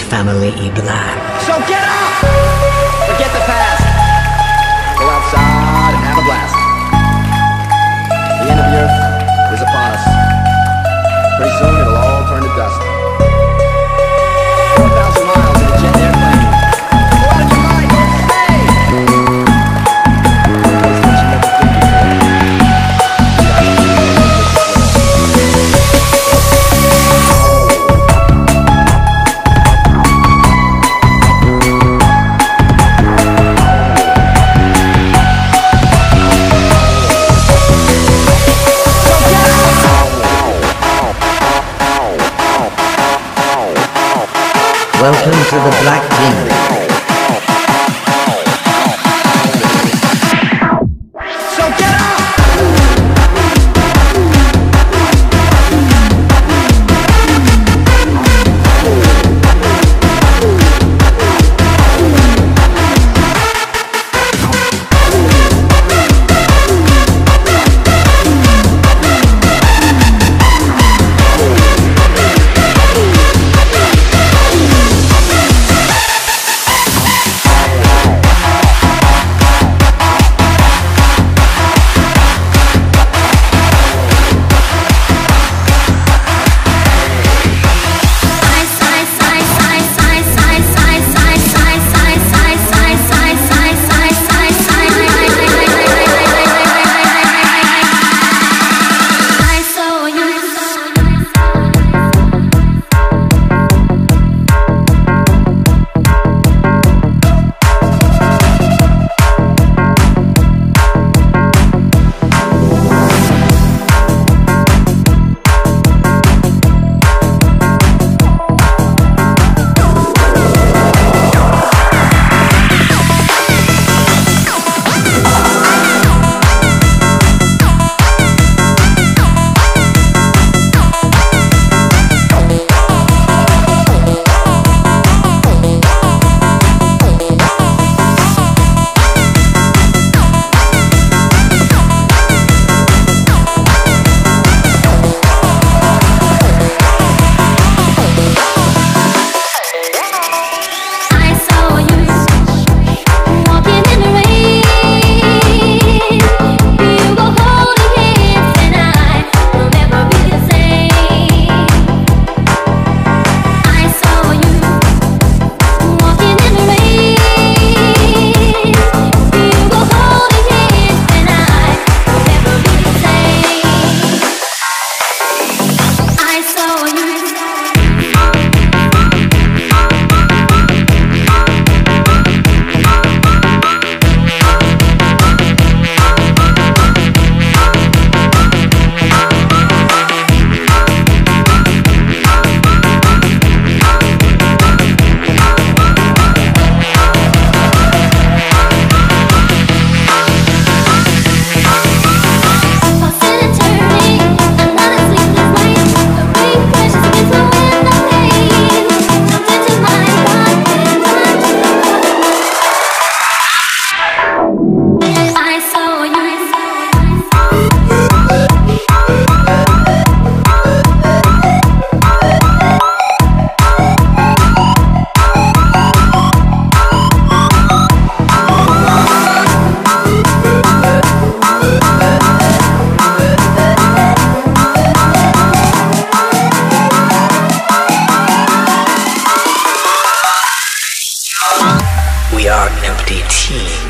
family black. So get up! Welcome to the Black King. DT.